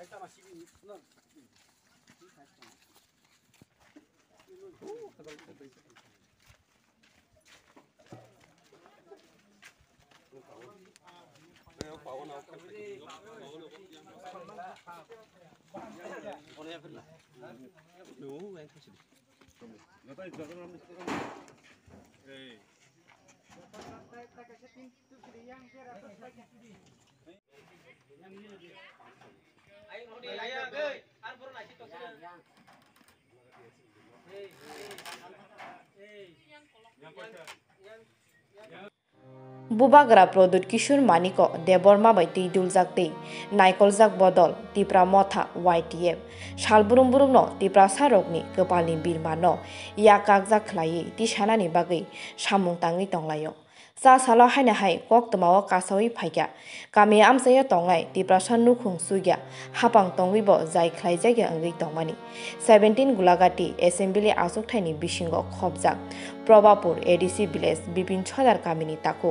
일단만 12, 넌. 오, 잠깐만, 이거 있어. Đúng, anh không xử lý. Nó tay giờ nó làm Ê. Yang ini dia. বুবাগ্রা প্রদুত কিশোর মানিক দেবর্মা বাই তৈ দুলজাক তৈ নাইকলজাক বদল তিপ্রা মথা YTF সালবুরুম বুরুম ন তিপ্রা সারকনি কপালনি বিরমা ন ইয়া কাকজাক খ্লাयै তি সানানি বাগै সামুং তাङै tonglayo ซาซาลาให้เนี่ยให้กอกตมาว่ากาสวิภัยกะกามีอัมเซย์ตองไงที่ประชาชนนุ่งหงสุยะฮับังตองวิบอใจคลายใจกับอังกฤษตองมันนี่เซเวนตินกุลากาตีเอสเอ็มบีเลอาสุกไทยนี่บิชิงก็ขอบจักปรบาปูร์เอดีซีบิเลสบิบินชอดาร์กามินีตาโค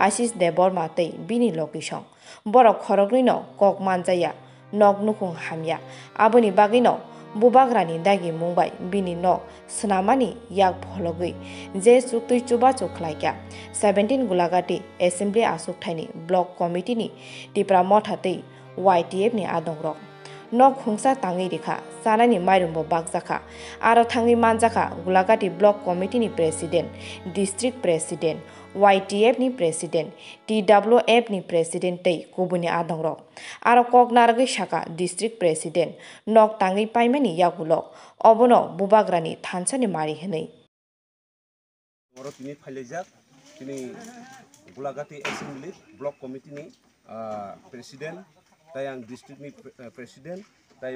อาชิสเดบอร์มาเตย์บินิลอกิชองบอร์กขอรกนี่เนาะกอกมันใจยะนอกนุ่งหงหามยะอาบุนีบากินเนาะ बुबाग्रानि दागि मुंबाय बिनि न' सोनामानि याग फलगै जे चुक्ति चुबा चुख्लायक्या सेभेन्टिन गुलागाटी एसेम्ब्लि आसुकथायनि ब्लक कमिटिनि टिप्रा मथातै वाइ टि एफनि आदंरक न खुंसा ताङै रेखा सानानि माइरंबो बागजाखा आरो थाङै मानजाखा गुलागाटी block कमिटिनि president district president YTF ni president TWF ni president tei kubuni adong rok aro koknargi shaka district president nok tangi paimani yagulok obono bubagrani thansani mari henei বড় তিনি ফাইলেজাক তিনি গোলাঘাটি এসেম্বলি ব্লক কমিটিনি প্রেসিডেন্ট তাই আং ডিস্ট্রিক্টনি president তাই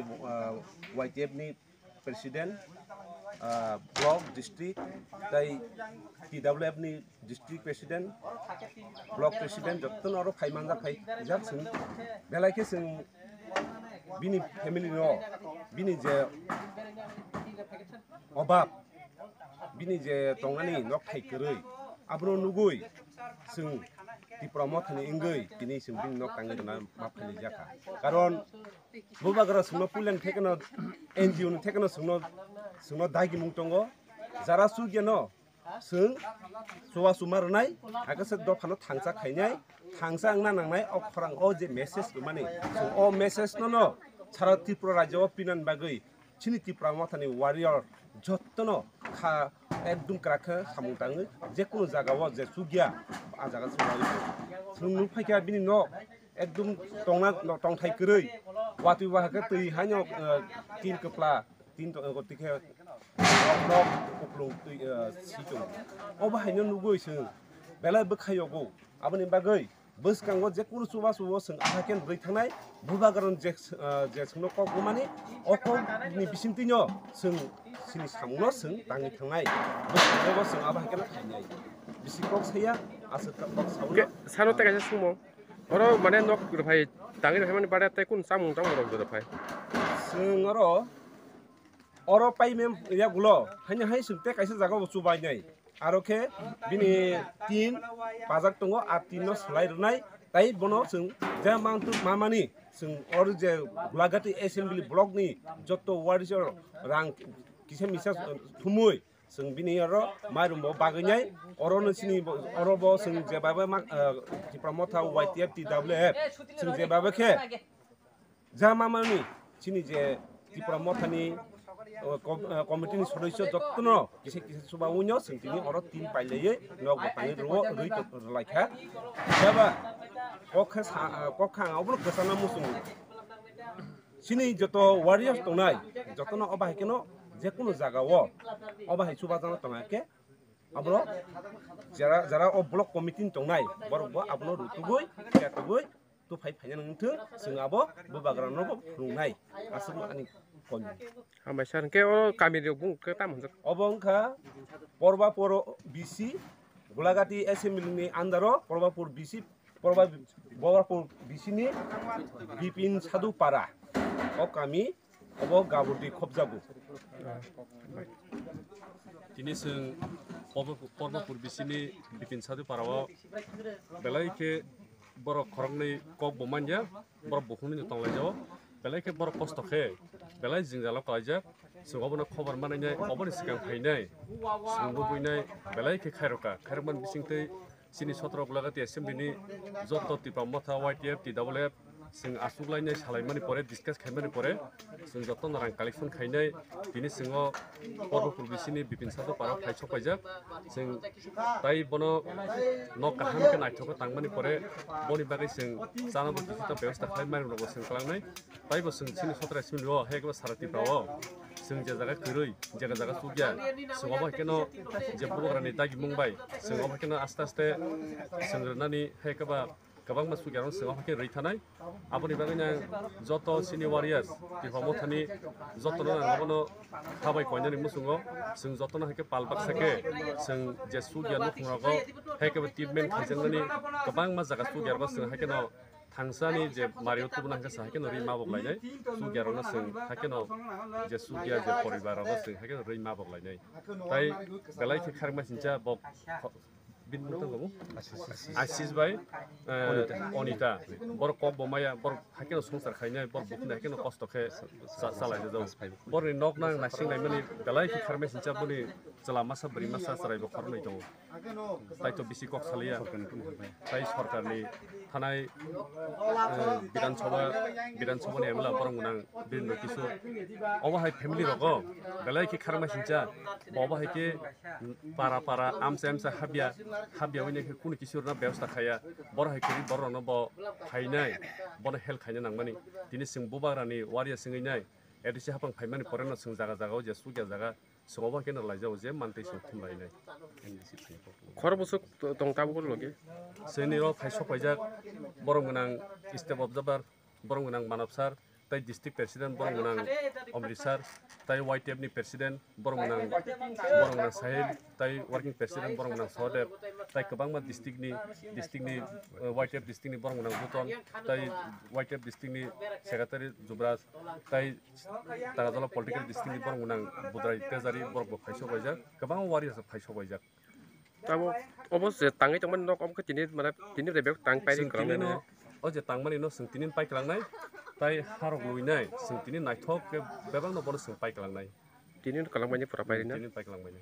ওয়াইটিএফনি প্রেসিডেন্ট ব্লক ডিষ্ট্ৰিক্ট তাই পি ডাব্লিউ এফ নি district president block president Jatan আৰু ফাইমাঞ্জা ফাই যাচোন বেলাইকে চোন বিনি ফেমিলি ন বিনি যে অভাৱ বিনি যে টঙানি নক ঠাইকৰৈ আপোনাৰ নগৈ চোন ti promote ni ingoi bini sing bini nok tangi dona ma phali jaka karon bubagara sungno pulen thekeno NGO ni thekeno sungno sungno dagi mung tongo jara su geno sung suwa sumar nai agase do phano thangsa khainai thangsa angna nangnai ok khorang o je message mani sung o message no no সারা ত্রিপুরা রাজ্য পিনান বাগৈ চিনি ত্রিপুরা মাথানি warrior যত্ন খা একদম ক্রাকে সামুং তাঙ যে কোনো জায়গাও যে সুগিয়া আজাগা সুগিয়া সুনু ফাইকা বিনি ন একদম টংনা টং থাইকৰি ওয়াতি বাহাকে তৈ হানি তিন কপলা তিন গতিকে ন কপলো সিটো অবাহাইন নুগৈছ বেলা বখাইয়গো আপুনি বাগৈ बोसकांगो जेकुनु सुबा सुबो सों आहाकेन ब्रै थांनाय बुबागारन जे जे सोंनो कक माने अकनि बिसिमतिनो सों सिनि सामुनो सों तांनि थांनाय बोसकांगो सों आबाहाकेन थांनाय बिसिकक सैया आसो कक साउनो सानो ता कासे सुमो अरो माने नक रफाय तांगि रफाय माने बाडा ताइ कुन सामुं तां मरक रफाय जों अरो अरो पाइमेम या गुलो हानि हाय सोंते काइसे जागा सुबाय नै aro ke bini tin pajak tongo a tin no slai runai tai bono sung ja mang tu mamani sung or je gulagati assembly block ni jotto ward jor rang kisa misa thumui sung bini aro marum bo baganyai oron sini oro bo sung je baba ma promotha ytf twf sung je baba ke ja mamani sini je Tripura মথানি কমিটিৰ সদস্য যত্ন কিছু কিছু সুবাউন্য সেটিনি হর তিন পাইলেই নগানি রুই লাইখা সেবা কখাঙাও গেসানা মসুম সিনি যত ওয়ারিয়ার্স তনাই যত্ন অবাহে কেন যে কোনো জায়গাও অবাহী সুবাজান তনাকে আপন যারা যারা অ ব্লক কমিটি টাই বর আপনার রুতুগুই টুগুই তো ফাই ফাইন যাব বাগ্রানব ফুরাই আসলে আনি हमें सर क्या वो कामिरियो बूंग क्या टाइम होता है अबांग का पौरवा पौरो बीसी गुलागाटी ऐसे मिलने अंदरो पौरवा पौर बीसी पौरवा बोगर पौर बीसी ने बीपीन साधु पारा और कामी अबो गाबुर्दी खबजाबु तीनी सं पौरवा पौर बीसी ने बीपीन साधु पारा वो बेलाई के बरो खरंगने कॉक बमान जा बरो बुखुनी � बेलायखे बर खस्थ'खे बेलाय जों जाला कलायजाक जों अबनो खबर मानायनाय अबनि सिगां फैनाय जों लुबैनाय बेलायखे खायरका खायरमान बिसिंथै सिनि सत्र गलागाति एसेम्ब्लिनि जत टिपा मथा Y T F T double F जों आसुग्लायनाय सालायमानि परे डिसकास खालामनानै परे जों जत रां कालेक्सन खायनाय बिनि सिङाव पर्बपुर बिसिनि बिपिन सादो पारा फाइस फाइजाक जों ताइ बनो न काहामके नायथ'खौ थांमानि परे बनि बागै जों जानांगौ किसिता बेबस्था खालामनानै दङ जों खालामनाय ताइबो जों सिनि सत्र एसेम्ब्लिआव हेगबा सारातिफ्राव जों जे जागा गोरै जायगा जागा सुगिया जों अबा हेकेनो जे बर'ग्रानि दागि मुंबाय जों अबा हेकेनो आस्ते आस्ते जों रोनानै हेकबा kabang mas pukaran semua pakai rita nai. Apa ni bagaimana zato sini warriors di bawah thani zato nana apa no thabai kau jangan musungo sing zato nana hake palpak sake sing jesu jangan musungo hake beti men kajen nani kabang mas zaka pukar mas sing hake no Thangsani je Mario tu pun angkasa, hakek nuri ma boklay nai. Sugiar orang sing, hakek nuri je sugiar je poribar orang sing, hakek nuri ma boklay nai. Tapi kalai ke kerang macam ni, bok বিদ্যুত হ'ব। আশীষ বাই অনিতা। বৰ কপ বমায়া বৰ হাকে সংসাৰ খাই নাই বৰ বুকনে হাকে কষ্টকে চালাই যাওঁ। বৰ নি নক নাং নাচিং নাই মানে পেলাই কি খাৰমে চিঞ্চা বুলি চলা মাছা বৰি মাছা চৰাইব খৰণৈ দিওঁ তাইতো বেছি কক চালিয়া। তাই চৰকাৰী থানাই বিধানসভা বিধানসভানি এমলা বৰং গুণাং বিভিন্ন কিছু অবহাই ফেমিলি ৰক বেলাই কি খাৰমা চিঞ্চা অবহাইকে পাৰা পাৰা আমচা আমচা হাবিয়া। হাবিয়াও নাই কোনো কিছু না ব্যৱস্থা খায় বৰ হাইকৰি বৰ ৰ খাই নাই বৰ হেল্প খাই নাই দিনে সিং বুবাগ্ৰানী ৱাৰিয়া সিঙি নাই এডিচি হাপাং ফাইমানী পৰেণ সিং জাগা জাগাও যে সুকীয়া জাগা সঙাবা কেনে লাইজাও যে মানতেই সিং থাই নাই খৰ বছৰ টংকাবগে সেই ফাইছ ফাইজাক বৰম গোনাং ষ্টেট অবজাৰ বৰম গোনাং মানৱ সাৰ তাই ডিষ্ট্ৰিক্ট প্ৰেচিডেণ্ট বৰম গোনাং অমৃতসৰ তাই ৱাই টি এফ নি প্ৰেচিডেণ্ট বৰম গোনাং বৰম গোনাং চাহিল তাই ৱৰ্কিং প্ৰেচিডেণ্ট বৰম গোনাং Sahadev তাই गोबांमा डिस्ट्रिक्टनि डिस्ट्रिक्टनि वाइ टेप डिस्ट्रिक्टनि बरं गोनां भुटन তাই वाइ टेप डिस्ट्रिक्टनि सेक्रेटारि जुबराज তাই तागाजला पलिटिकेल डिस्ट्रिक्टनि बरं गोनां बुद्राय तेजारि बरं फाइस' फाइजाक गोबां वारियासो फाइस' फाइजाक ताबो अबसे ताङै तांमान नक अमके तिनि माने तिनि रेबेक तां पाइरिं सोंथिनिनो खालामनानै अजे तांमानि न सोंथिनि पाइकलांनाय ताइ हारक लुइनाय सोंथिनि नायथक के बेबां नबन सों पाइकलांनाय तिनि खालामबायनि फरा पाइरिना सोंथिनि पाइकलांबाय